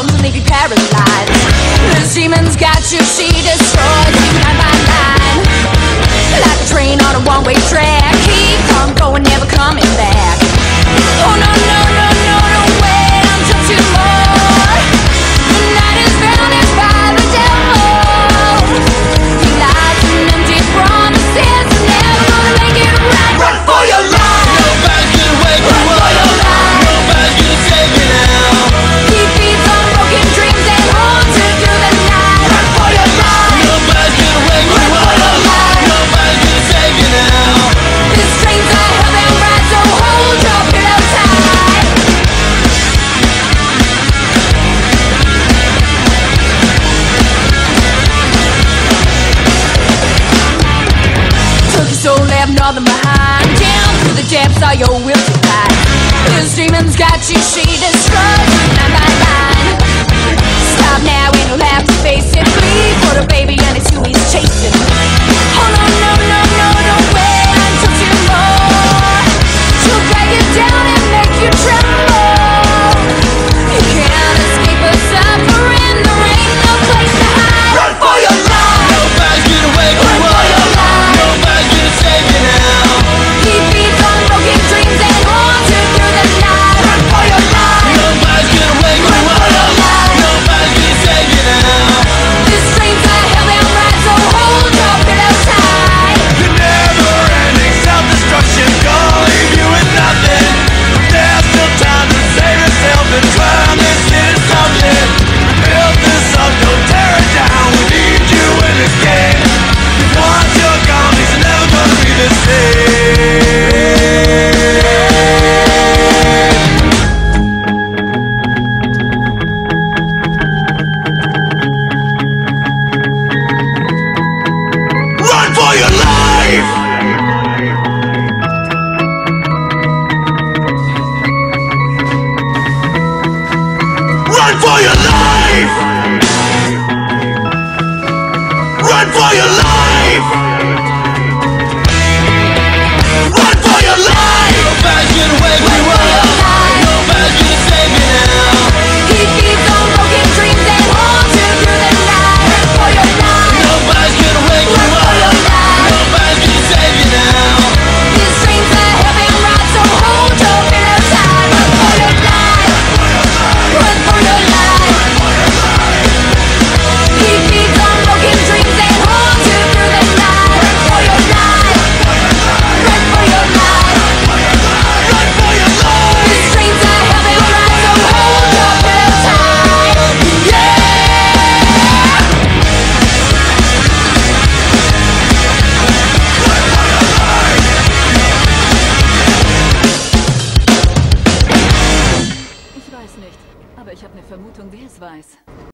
bones and leave you paralyzed. This demon's got you, she destroys you line by line. Like a train on a one-way track, keep on going, never coming back. don't leave nothing behind. Down to the depths of your will to fight. This demon's got you, she destroys my mind. You're life. Vermutung, wer es weiß.